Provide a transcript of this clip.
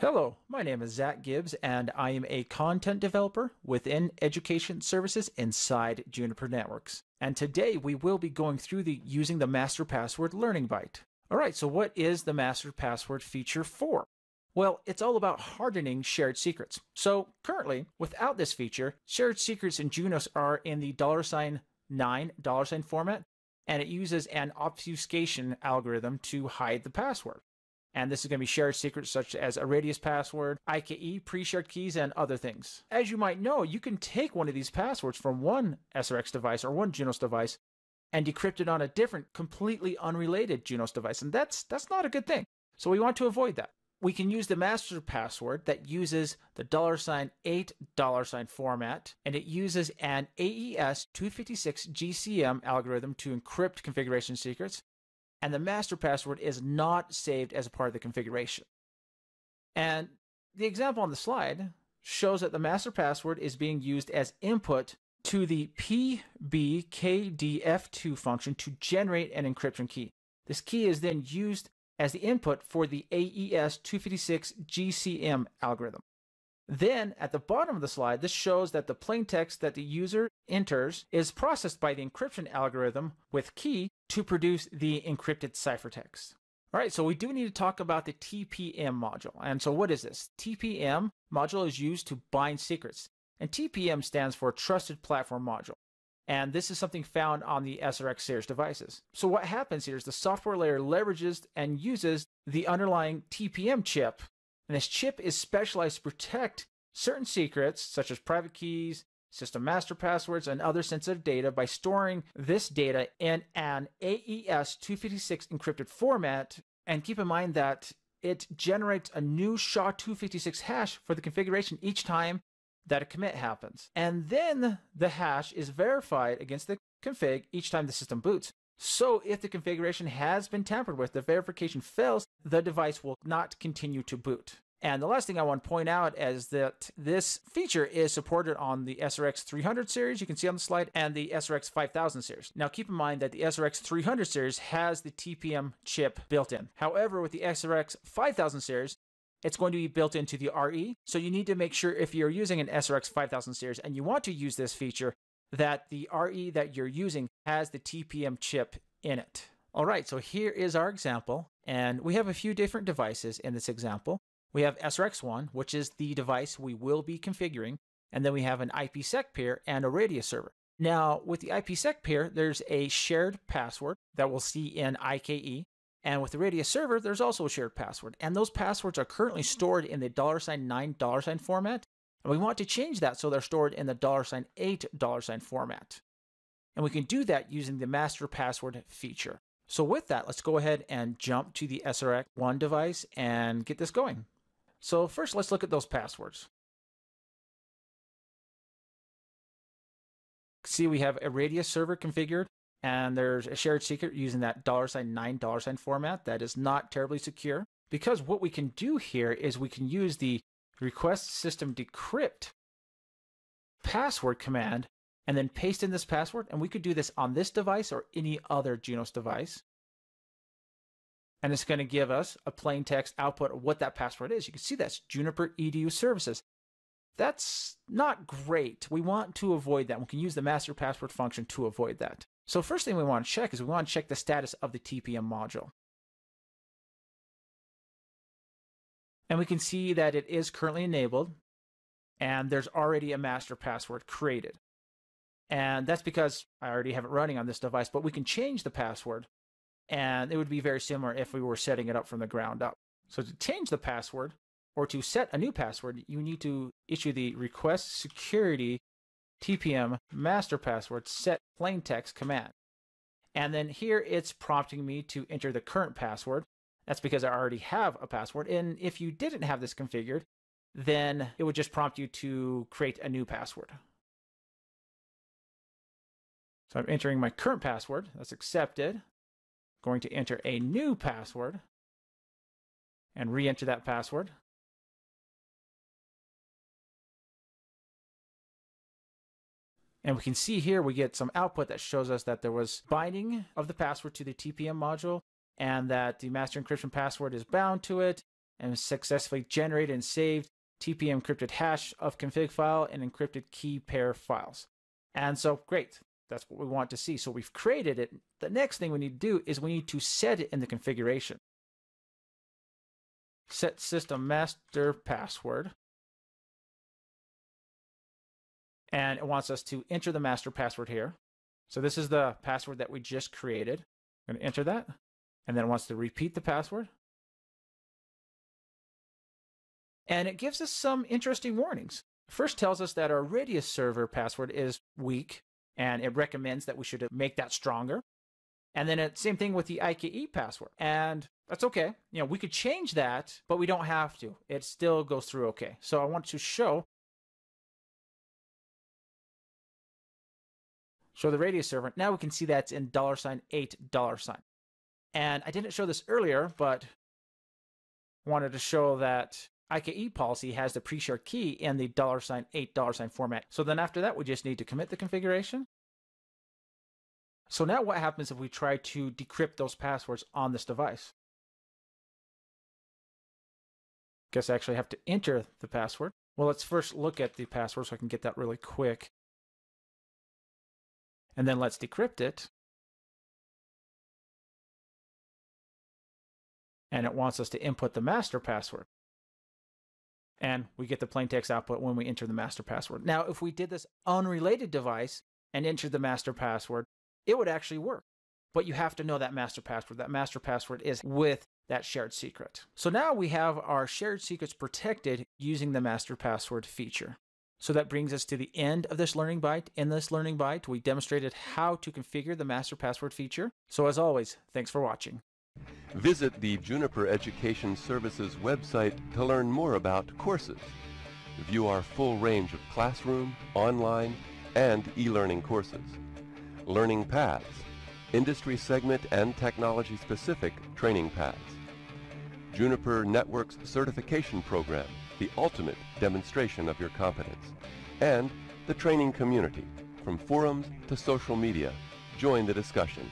Hello, my name is Zach Gibbs, and I am a content developer within education services inside Juniper Networks. And today we will be going through the using the master password learning byte. All right, so what is the master password feature for? Well, it's all about hardening shared secrets. So currently, without this feature, shared secrets in Junos are in the dollar sign nine dollar sign format, and it uses an obfuscation algorithm to hide the password. And this is going to be shared secrets such as a radius password, IKE, pre-shared keys, and other things. As you might know, you can take one of these passwords from one SRX device or one Junos device and decrypt it on a different, completely unrelated Junos device. And that's that's not a good thing. So we want to avoid that. We can use the master password that uses the dollar sign eight dollar sign format, and it uses an AES 256 GCM algorithm to encrypt configuration secrets and the master password is not saved as a part of the configuration. And the example on the slide shows that the master password is being used as input to the PBKDF2 function to generate an encryption key. This key is then used as the input for the AES 256 GCM algorithm. Then at the bottom of the slide, this shows that the plain text that the user enters is processed by the encryption algorithm with key to produce the encrypted ciphertext. All right, so we do need to talk about the TPM module. And so what is this? TPM module is used to bind secrets. And TPM stands for Trusted Platform Module. And this is something found on the SRX series devices. So what happens here is the software layer leverages and uses the underlying TPM chip and this chip is specialized to protect certain secrets, such as private keys, system master passwords, and other sensitive data by storing this data in an AES 256 encrypted format. And keep in mind that it generates a new SHA 256 hash for the configuration each time that a commit happens. And then the hash is verified against the config each time the system boots. So if the configuration has been tampered with, the verification fails, the device will not continue to boot. And the last thing I want to point out is that this feature is supported on the SRX 300 series, you can see on the slide, and the SRX 5000 series. Now keep in mind that the SRX 300 series has the TPM chip built in. However, with the SRX 5000 series, it's going to be built into the RE. So you need to make sure if you're using an SRX 5000 series and you want to use this feature, that the RE that you're using has the TPM chip in it. All right, so here is our example, and we have a few different devices in this example. We have SRX1, which is the device we will be configuring, and then we have an IPsec peer and a radius server. Now, with the IPsec peer, there's a shared password that we'll see in IKE, and with the radius server, there's also a shared password. And those passwords are currently hmm. stored in the dollar sign $9 format, and we want to change that so they're stored in the dollar sign $8 format. And we can do that using the master password feature. So with that, let's go ahead and jump to the SRX1 device and get this going. So first, let's look at those passwords. See, we have a radius server configured, and there's a shared secret using that dollar sign $9 sign format that is not terribly secure. Because what we can do here is we can use the request system decrypt password command and then paste in this password. And we could do this on this device or any other Junos device. And it's going to give us a plain text output of what that password is. You can see that's Juniper EDU services. That's not great. We want to avoid that. We can use the master password function to avoid that. So first thing we want to check is we want to check the status of the TPM module. And we can see that it is currently enabled and there's already a master password created. And that's because I already have it running on this device, but we can change the password and it would be very similar if we were setting it up from the ground up. So to change the password or to set a new password, you need to issue the request security TPM master password set plain text command. And then here it's prompting me to enter the current password. That's because I already have a password. And if you didn't have this configured, then it would just prompt you to create a new password. So I'm entering my current password. That's accepted. Going to enter a new password and re-enter that password. And we can see here we get some output that shows us that there was binding of the password to the TPM module and that the master encryption password is bound to it and successfully generated and saved TPM encrypted hash of config file and encrypted key pair files. And so, great. That's what we want to see. So we've created it. The next thing we need to do is we need to set it in the configuration. Set system master password. And it wants us to enter the master password here. So this is the password that we just created. I'm going to enter that. And then it wants to repeat the password. And it gives us some interesting warnings. First tells us that our Radius server password is weak and it recommends that we should make that stronger. And then it, same thing with the IKE password. And that's okay. You know, we could change that, but we don't have to. It still goes through okay. So I want to show show the radius server. Now we can see that's in dollar sign eight dollar sign. And I didn't show this earlier, but wanted to show that IKE policy has the pre-shared key in the dollar sign eight dollar sign format. So then after that, we just need to commit the configuration. So now what happens if we try to decrypt those passwords on this device? Guess I actually have to enter the password. Well, let's first look at the password so I can get that really quick. And then let's decrypt it. And it wants us to input the master password and we get the plain text output when we enter the master password. Now, if we did this unrelated device and entered the master password, it would actually work. But you have to know that master password. That master password is with that shared secret. So now we have our shared secrets protected using the master password feature. So that brings us to the end of this learning byte. In this learning byte, we demonstrated how to configure the master password feature. So as always, thanks for watching. Visit the Juniper Education Services website to learn more about courses. View our full range of classroom, online, and e-learning courses. Learning paths, industry segment and technology-specific training paths. Juniper Networks Certification Program, the ultimate demonstration of your competence. And the training community, from forums to social media. Join the discussion.